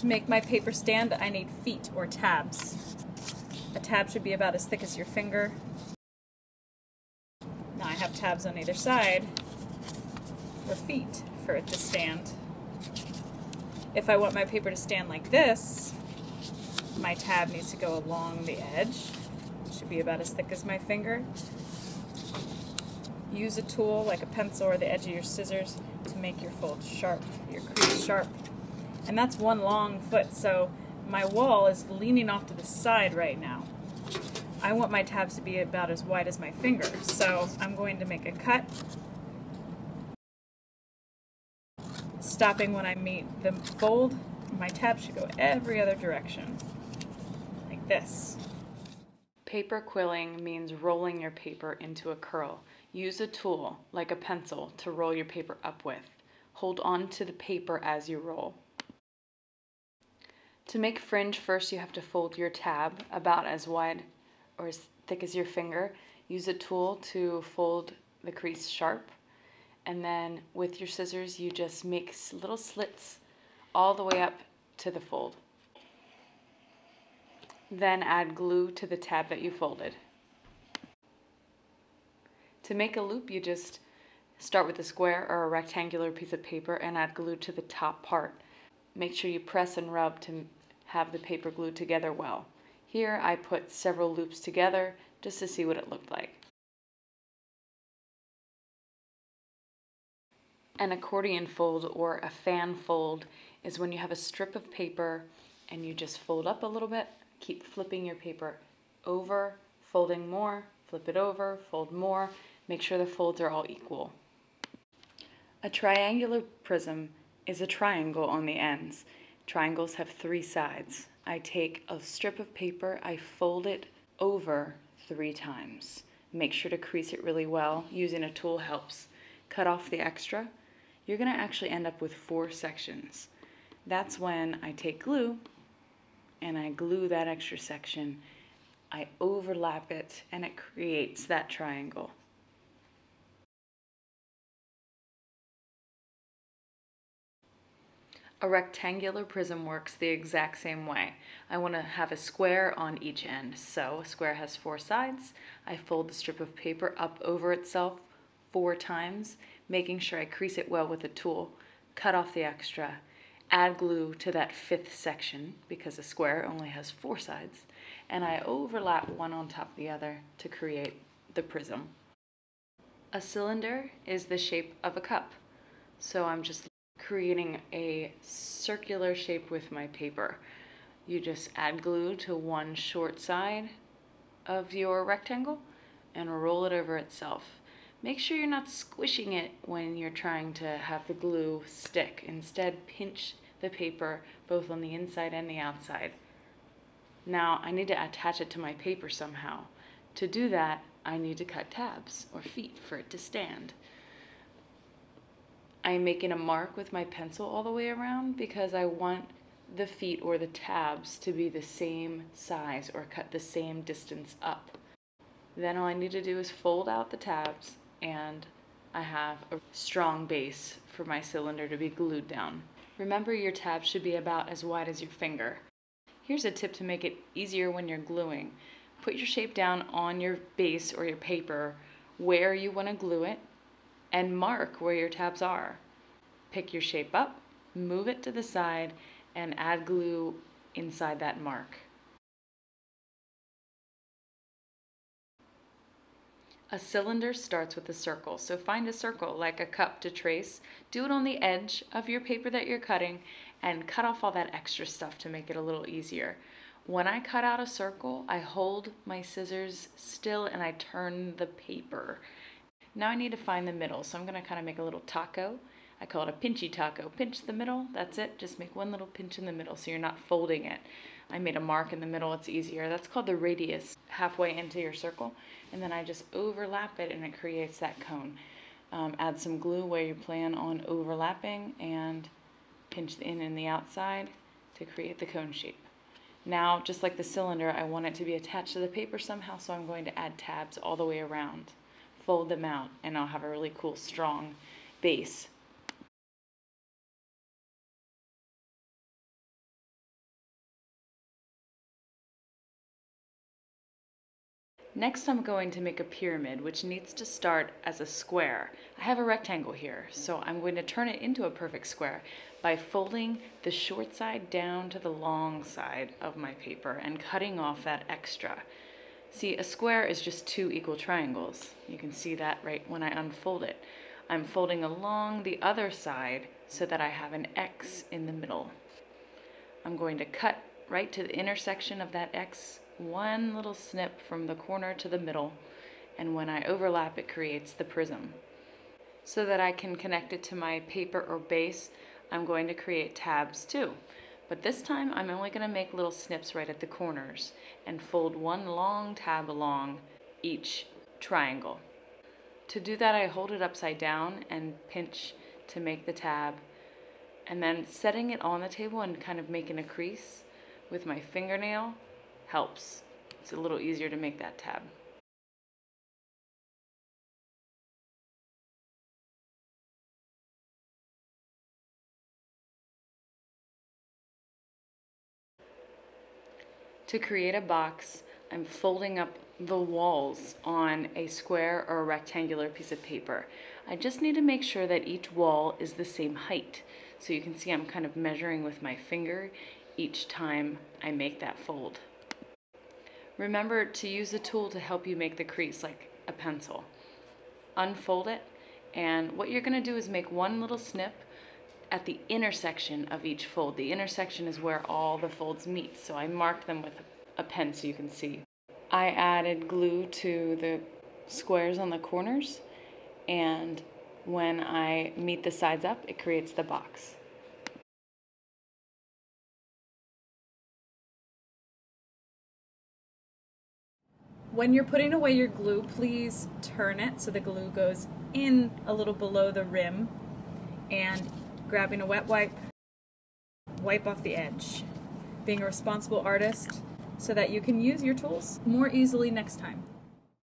To make my paper stand, I need feet or tabs. A tab should be about as thick as your finger. Now I have tabs on either side or feet for it to stand. If I want my paper to stand like this, my tab needs to go along the edge. It should be about as thick as my finger. Use a tool like a pencil or the edge of your scissors to make your fold sharp, your crease sharp. And that's one long foot, so my wall is leaning off to the side right now. I want my tabs to be about as wide as my finger, so I'm going to make a cut, stopping when I meet the fold. My tab should go every other direction, like this. Paper quilling means rolling your paper into a curl. Use a tool, like a pencil, to roll your paper up with. Hold on to the paper as you roll. To make fringe, first you have to fold your tab about as wide or as thick as your finger. Use a tool to fold the crease sharp. And then with your scissors, you just make little slits all the way up to the fold. Then add glue to the tab that you folded. To make a loop, you just start with a square or a rectangular piece of paper and add glue to the top part. Make sure you press and rub to have the paper glued together well. Here I put several loops together just to see what it looked like. An accordion fold or a fan fold is when you have a strip of paper and you just fold up a little bit, keep flipping your paper over, folding more, flip it over, fold more, make sure the folds are all equal. A triangular prism is a triangle on the ends. Triangles have three sides. I take a strip of paper, I fold it over three times. Make sure to crease it really well. Using a tool helps. Cut off the extra. You're going to actually end up with four sections. That's when I take glue and I glue that extra section. I overlap it and it creates that triangle. A rectangular prism works the exact same way. I want to have a square on each end. So a square has four sides. I fold the strip of paper up over itself four times, making sure I crease it well with a tool, cut off the extra, add glue to that fifth section because a square only has four sides, and I overlap one on top of the other to create the prism. A cylinder is the shape of a cup. So I'm just creating a circular shape with my paper. You just add glue to one short side of your rectangle and roll it over itself. Make sure you're not squishing it when you're trying to have the glue stick. Instead, pinch the paper both on the inside and the outside. Now, I need to attach it to my paper somehow. To do that, I need to cut tabs or feet for it to stand. I'm making a mark with my pencil all the way around because I want the feet or the tabs to be the same size or cut the same distance up. Then all I need to do is fold out the tabs and I have a strong base for my cylinder to be glued down. Remember your tab should be about as wide as your finger. Here's a tip to make it easier when you're gluing. Put your shape down on your base or your paper where you want to glue it and mark where your tabs are. Pick your shape up, move it to the side, and add glue inside that mark. A cylinder starts with a circle, so find a circle like a cup to trace. Do it on the edge of your paper that you're cutting and cut off all that extra stuff to make it a little easier. When I cut out a circle, I hold my scissors still and I turn the paper. Now I need to find the middle, so I'm going to kind of make a little taco. I call it a pinchy taco. Pinch the middle, that's it. Just make one little pinch in the middle so you're not folding it. I made a mark in the middle, it's easier. That's called the radius, halfway into your circle. And then I just overlap it and it creates that cone. Um, add some glue where you plan on overlapping and pinch the in and the outside to create the cone shape. Now, just like the cylinder, I want it to be attached to the paper somehow, so I'm going to add tabs all the way around fold them out, and I'll have a really cool strong base. Next I'm going to make a pyramid which needs to start as a square. I have a rectangle here so I'm going to turn it into a perfect square by folding the short side down to the long side of my paper and cutting off that extra. See, a square is just two equal triangles. You can see that right when I unfold it. I'm folding along the other side so that I have an X in the middle. I'm going to cut right to the intersection of that X one little snip from the corner to the middle, and when I overlap, it creates the prism. So that I can connect it to my paper or base, I'm going to create tabs too. But this time, I'm only going to make little snips right at the corners and fold one long tab along each triangle. To do that, I hold it upside down and pinch to make the tab, and then setting it on the table and kind of making a crease with my fingernail helps. It's a little easier to make that tab. To create a box, I'm folding up the walls on a square or a rectangular piece of paper. I just need to make sure that each wall is the same height. So you can see I'm kind of measuring with my finger each time I make that fold. Remember to use a tool to help you make the crease, like a pencil. Unfold it, and what you're going to do is make one little snip at the intersection of each fold. The intersection is where all the folds meet, so I marked them with a pen so you can see. I added glue to the squares on the corners, and when I meet the sides up, it creates the box. When you're putting away your glue, please turn it so the glue goes in a little below the rim and grabbing a wet wipe, wipe off the edge. Being a responsible artist so that you can use your tools more easily next time.